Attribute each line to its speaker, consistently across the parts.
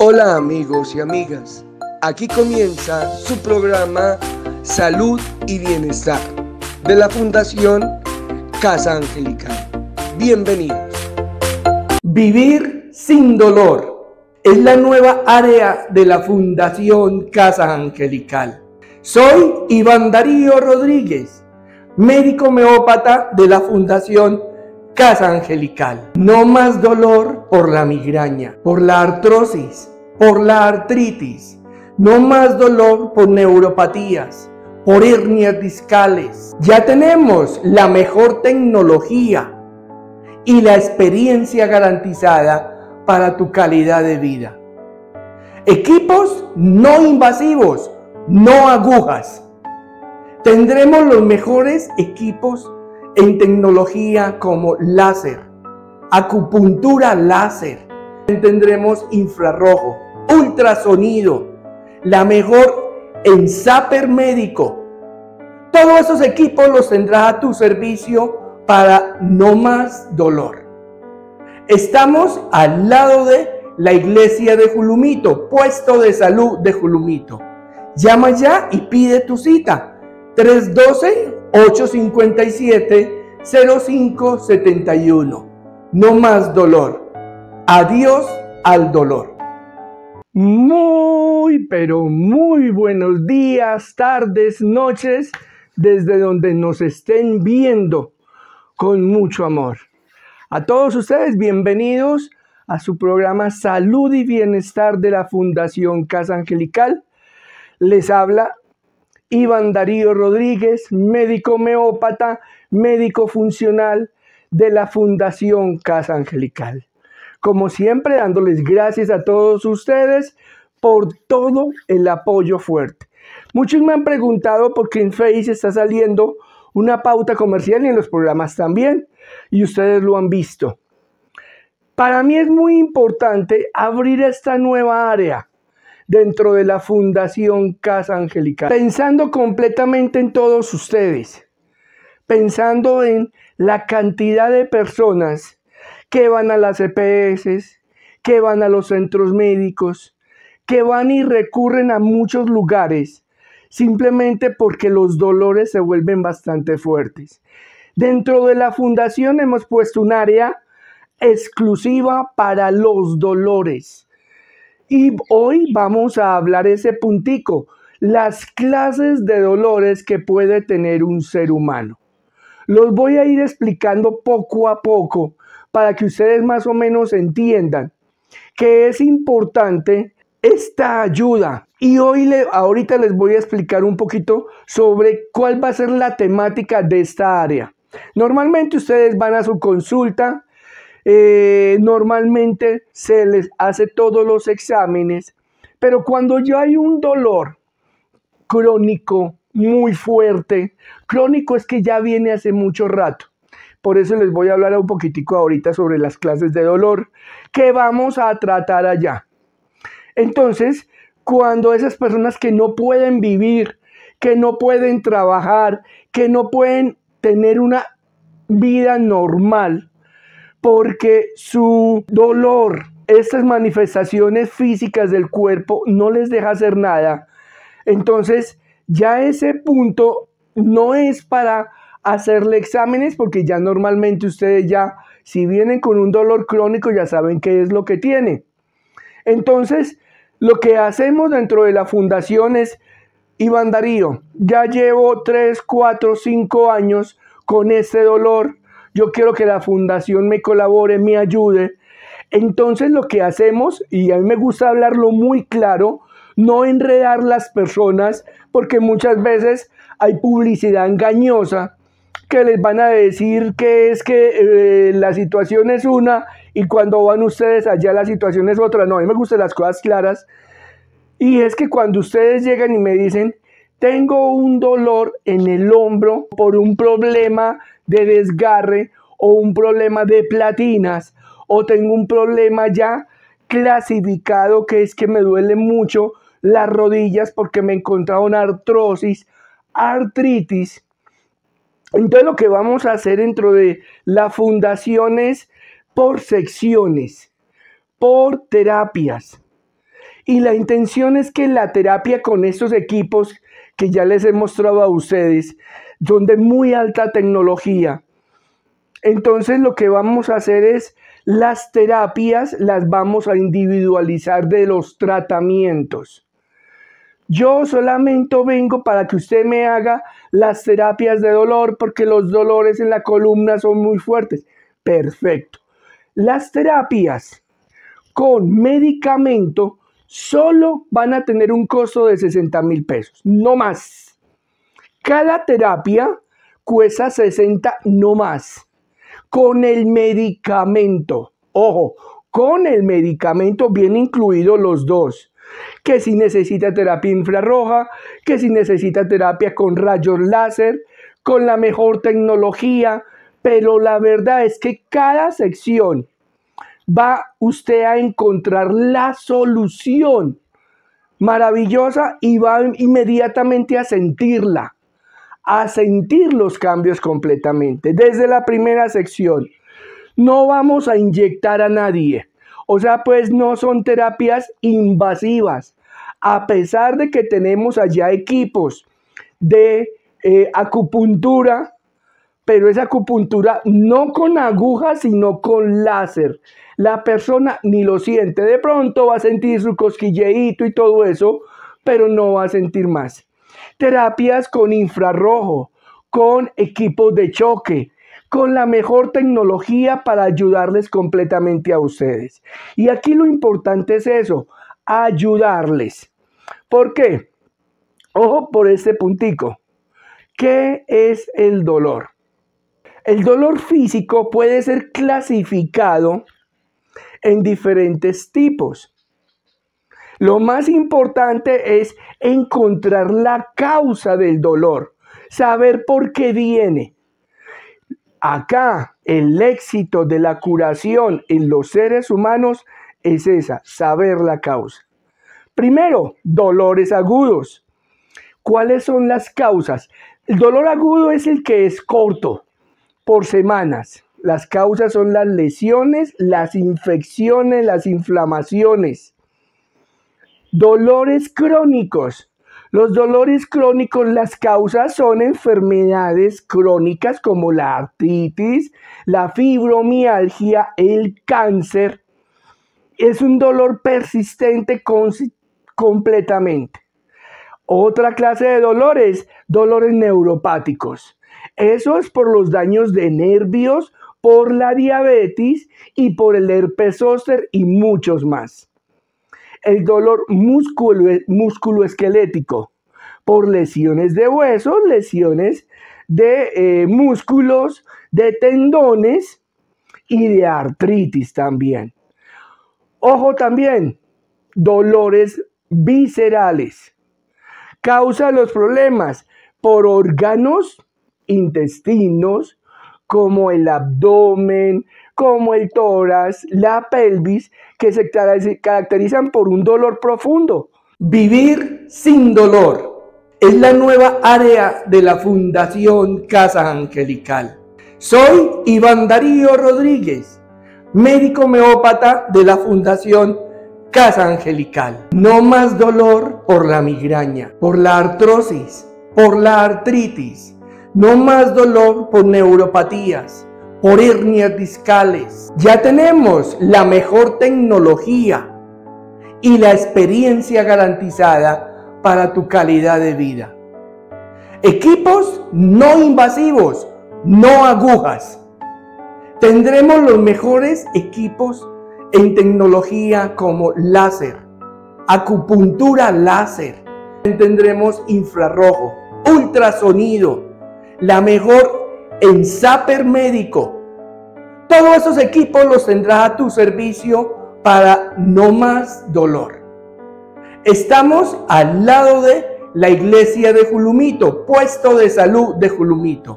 Speaker 1: Hola amigos y amigas, aquí comienza su programa Salud y Bienestar de la Fundación Casa Angelical. Bienvenidos. Vivir sin dolor es la nueva área de la Fundación Casa Angelical. Soy Iván Darío Rodríguez, médico homeópata de la Fundación Casa Angelical. No más dolor por la migraña, por la artrosis, por la artritis. No más dolor por neuropatías, por hernias discales. Ya tenemos la mejor tecnología y la experiencia garantizada para tu calidad de vida. Equipos no invasivos no agujas. Tendremos los mejores equipos en tecnología como láser, acupuntura láser. Tendremos infrarrojo, ultrasonido, la mejor en Zapper médico. Todos esos equipos los tendrás a tu servicio para no más dolor. Estamos al lado de la iglesia de Julumito, puesto de salud de Julumito. Llama ya y pide tu cita. 312-857-0571. No más dolor. Adiós al dolor. Muy, pero muy buenos días, tardes, noches, desde donde nos estén viendo con mucho amor. A todos ustedes, bienvenidos a su programa Salud y Bienestar de la Fundación Casa Angelical les habla Iván Darío Rodríguez, médico homeópata, médico funcional de la Fundación Casa Angelical. Como siempre, dándoles gracias a todos ustedes por todo el apoyo fuerte. Muchos me han preguntado por qué en Face está saliendo una pauta comercial y en los programas también, y ustedes lo han visto. Para mí es muy importante abrir esta nueva área dentro de la Fundación Casa Angelical. Pensando completamente en todos ustedes, pensando en la cantidad de personas que van a las EPS, que van a los centros médicos, que van y recurren a muchos lugares simplemente porque los dolores se vuelven bastante fuertes. Dentro de la fundación hemos puesto un área exclusiva para los dolores y hoy vamos a hablar ese puntico, las clases de dolores que puede tener un ser humano. Los voy a ir explicando poco a poco para que ustedes más o menos entiendan que es importante esta ayuda. Y hoy le, ahorita les voy a explicar un poquito sobre cuál va a ser la temática de esta área. Normalmente ustedes van a su consulta, eh, normalmente se les hace todos los exámenes, pero cuando ya hay un dolor crónico muy fuerte, crónico es que ya viene hace mucho rato. Por eso les voy a hablar un poquitico ahorita sobre las clases de dolor que vamos a tratar allá. Entonces, cuando esas personas que no pueden vivir, que no pueden trabajar, que no pueden tener una vida normal, porque su dolor, estas manifestaciones físicas del cuerpo no les deja hacer nada. Entonces, ya ese punto no es para hacerle exámenes porque ya normalmente ustedes ya, si vienen con un dolor crónico, ya saben qué es lo que tiene. Entonces, lo que hacemos dentro de la fundación es, Iván Darío, ya llevo 3, 4, 5 años con este dolor yo quiero que la fundación me colabore, me ayude. Entonces lo que hacemos, y a mí me gusta hablarlo muy claro, no enredar las personas, porque muchas veces hay publicidad engañosa que les van a decir que es que eh, la situación es una y cuando van ustedes allá la situación es otra. No, a mí me gustan las cosas claras. Y es que cuando ustedes llegan y me dicen, tengo un dolor en el hombro por un problema de desgarre o un problema de platinas o tengo un problema ya clasificado que es que me duele mucho las rodillas porque me he encontrado una artrosis, artritis. Entonces lo que vamos a hacer dentro de la fundación es por secciones, por terapias. Y la intención es que la terapia con estos equipos que ya les he mostrado a ustedes son de muy alta tecnología. Entonces lo que vamos a hacer es las terapias las vamos a individualizar de los tratamientos. Yo solamente vengo para que usted me haga las terapias de dolor porque los dolores en la columna son muy fuertes. Perfecto. Las terapias con medicamento solo van a tener un costo de 60 mil pesos, no más. Cada terapia cuesta 60, no más con el medicamento. Ojo, con el medicamento bien incluidos los dos. Que si necesita terapia infrarroja, que si necesita terapia con rayos láser, con la mejor tecnología, pero la verdad es que cada sección va usted a encontrar la solución maravillosa y va inmediatamente a sentirla a sentir los cambios completamente. Desde la primera sección, no vamos a inyectar a nadie. O sea, pues no son terapias invasivas. A pesar de que tenemos allá equipos de eh, acupuntura, pero esa acupuntura no con agujas, sino con láser. La persona ni lo siente. De pronto va a sentir su cosquilleíto y todo eso, pero no va a sentir más terapias con infrarrojo, con equipos de choque, con la mejor tecnología para ayudarles completamente a ustedes. Y aquí lo importante es eso, ayudarles. ¿Por qué? Ojo por este puntico. ¿Qué es el dolor? El dolor físico puede ser clasificado en diferentes tipos. Lo más importante es encontrar la causa del dolor, saber por qué viene. Acá el éxito de la curación en los seres humanos es esa, saber la causa. Primero, dolores agudos. ¿Cuáles son las causas? El dolor agudo es el que es corto, por semanas. Las causas son las lesiones, las infecciones, las inflamaciones. Dolores crónicos. Los dolores crónicos, las causas son enfermedades crónicas como la artritis, la fibromialgia, el cáncer. Es un dolor persistente completamente. Otra clase de dolores, dolores neuropáticos. Eso es por los daños de nervios, por la diabetes y por el herpes zóster y muchos más el dolor musculoesquelético por lesiones de huesos, lesiones de eh, músculos, de tendones y de artritis también. Ojo también, dolores viscerales. Causa los problemas por órganos, intestinos, como el abdomen, como el tórax, la pelvis, que se caracterizan por un dolor profundo. Vivir sin dolor es la nueva área de la Fundación Casa Angelical. Soy Iván Darío Rodríguez, médico homeópata de la Fundación Casa Angelical. No más dolor por la migraña, por la artrosis, por la artritis. No más dolor por neuropatías, por hernias discales. Ya tenemos la mejor tecnología y la experiencia garantizada para tu calidad de vida. Equipos no invasivos, no agujas. Tendremos los mejores equipos en tecnología como láser, acupuntura láser. Tendremos infrarrojo, ultrasonido, la mejor en Zapper Médico. Todos esos equipos los tendrás a tu servicio para no más dolor. Estamos al lado de la iglesia de Julumito, puesto de salud de Julumito.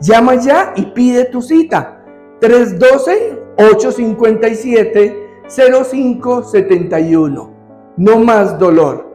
Speaker 1: Llama ya y pide tu cita. 312-857-0571. No más dolor.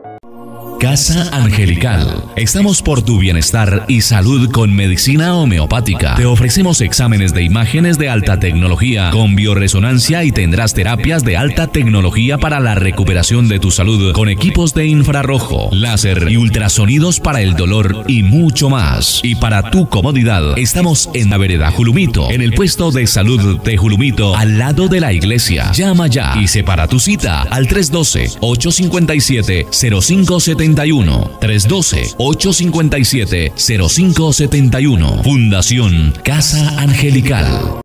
Speaker 2: Casa Angelical. Estamos por tu bienestar y salud con medicina homeopática. Te ofrecemos exámenes de imágenes de alta tecnología con bioresonancia y tendrás terapias de alta tecnología para la recuperación de tu salud con equipos de infrarrojo, láser y ultrasonidos para el dolor y mucho más. Y para tu comodidad, estamos en la vereda Julumito, en el puesto de salud de Julumito, al lado de la iglesia. Llama ya y separa tu cita al 312-857-0571. 312-857-0571. Fundación Casa Angelical.